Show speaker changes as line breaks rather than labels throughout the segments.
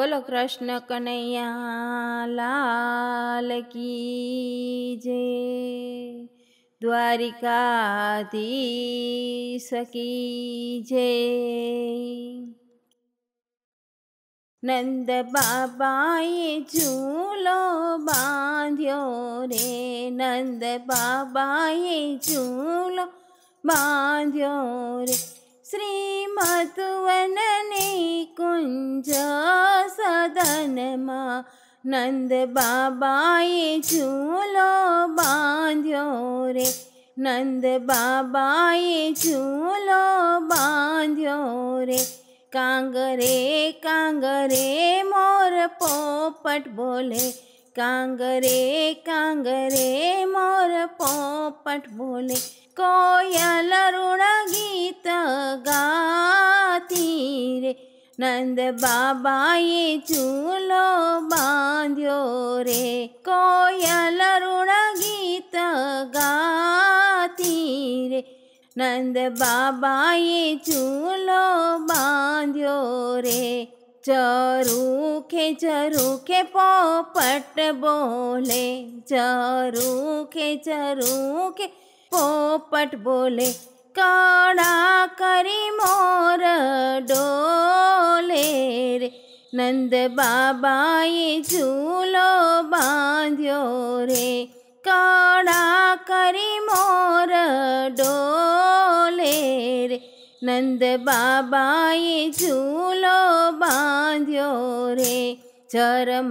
બોલો કૃષ્ણ કનૈયા, લાલ કી જે દ્વારિકાધી સકી જે નંદ બાબાએ ઝૂલો બાંધ્યો રે. નંદ બાબાએ ઝૂલો બાંધ્યો રે. શ્રીમતુવનને કુંજ वनमा नंद बाबाए झूलो बांधो रे। नंद बाबाए झूलो बांधो रे। कांगरे कांगरे, मोर पोपट बोले। कांगरे कांगरे, मोर पोपट बोले। कोयल रुण गीत गाती रे। नंद बाबा ये चूलो बांध्यो रे। कोयल अरुण गीत गाती रे। नंद बाबा ये चूलो बांध्यो रे। चरूखे चरूखे पोपट बोले। चरूखे चरूखे पोपट बोले। काड़ा करी मोर डोले रे। नंद बाबा ये झूलो बांध्यो रे। काड़ा करी मोर डोले रे। नंद बाबा ये झूलो बांध्यो रे। चर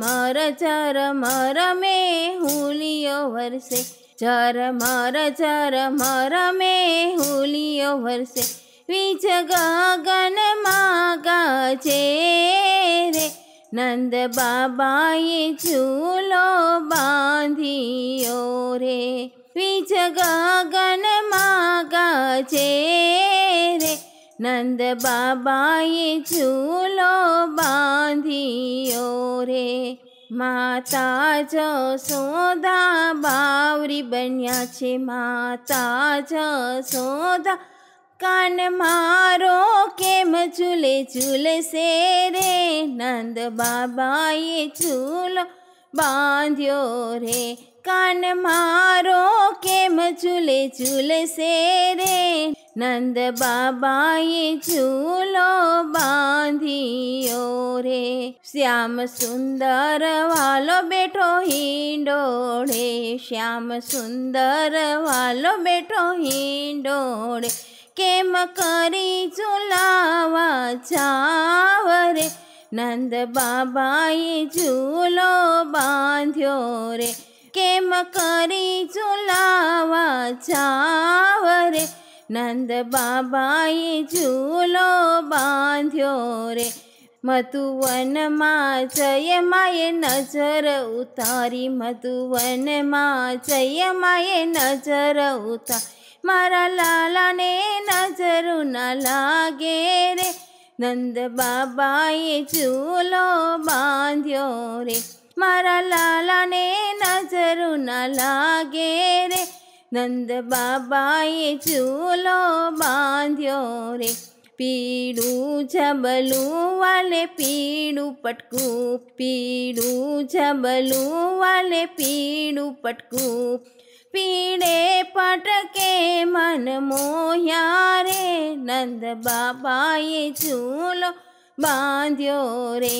मर में हुलियो वरसे। ઝરમર ઝરમર મેં હુલિયો વરસે વીજ ગગનમાં ગાજે રે નંદ બાબાએ ઝૂલો બાંધ્યો રે વીજ ગગનમાં ગાજે રે નંદ બાબાએ ઝૂલો બાંધ્યો રે માતા જસોદા બાવરી બન્યા છે. માતા જસોદા કાન મારો કેમ ઝૂલે? ઝૂલશે રે નંદ બાબાએ ઝૂલો બાંધ્યો રે કાન મારો કેમ ઝૂલે ઝૂલશે રે નંદ બાબાએ ઝૂલો બાંધ્યો રે શ્યામ સુંદર વાલો બેઠો હિંડોળે શ્યામ સુંદર વાલો બેઠો હિંડોળે કેમ કરી ઝુલાવા જાવ રે નંદ બાબાએ ઝૂલો બાંધ્યો રે કેમ કરી ઝુલાવા જાવ રે નંદ બાબાએ ઝૂલો બાંધ્યો રે મધુવનમાં જય માએ નજર ઉતારી મધુવનમાં જય માએ નજર ઉતાર મારા લાલાને નજરું ન લાગે રે નંદ બાબાએ ઝૂલો બાંધ્યો રે મારા લાલાને નજરું ન લાગે રે નંદ બાબાએ ઝૂલો બાંધ્યો રે પીળું જબલું વાલે પીળું પટકું પીળું જબલું વાલે પીળું પટકું પીળે પટકે મન મોહ્યા રે નંદ બાબાએ ઝૂલો બાંધ્યો રે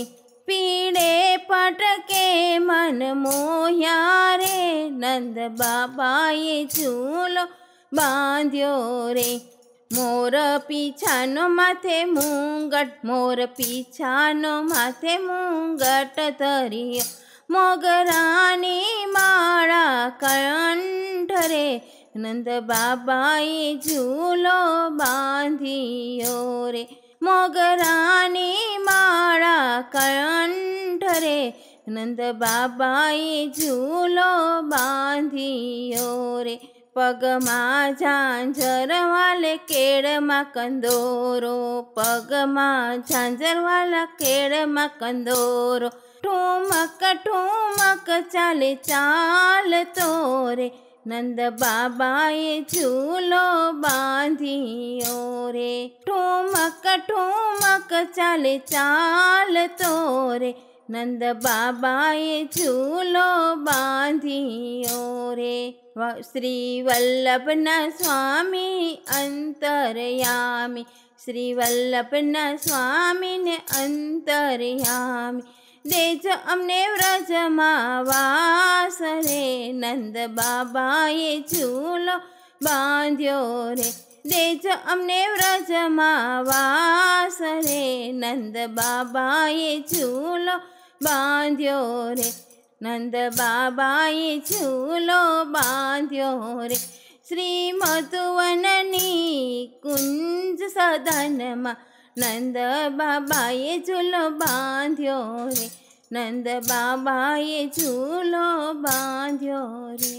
પીળે પટકે મન મોહ્યા રે નંદ બાબાએ ઝૂલો બાંધ્યો રે મોર પીછાનો માથે મુંગટ મોર પીછાનો માથે મુંગટ ધર્યો મોગરાની માળા કંઠ રે નંદ બાબાએ ઝૂલો બાંધ્યો રે. મોગરાની માળા કંઠ રે નંદ બાબાએ ઝૂલો બાંધ્યો રે. પગમાં ઝાંઝરવાલે કેળમાં કંદોરો, પગમાં ઝાંઝરવાલા કેળમાં કંદોરો ठुमक ठुमक चले, चाल तोरे। नंद बाबा, ये झूलो बांधियो रे। ठुमक ठुमक चले, चाल तोरे। नंद बाबा, ये झूलो बांधियो रे। श्री वल्लभ न स्वामी अंतरयामी। श्री वल्लभ न स्वामी ने अंतरयामी। દેજો અમને વ્રજમાં વાસ રે. નંદ બાબાએ ચૂલો બાંધ્યો રે. દેજો અમને વ્રજમાં વાસ રે. નંદ બાબાએ ચૂલો બાંધ્યો રે. નંદ બાબાએ ચૂલો બાંધ્યો રે. શ્રી મધુવનની કુંજ સદનમાં નંદ બાબાએ ઝૂલો બાંધ્યો રે નંદ બાબાએ ઝૂલો બાંધ્યો રે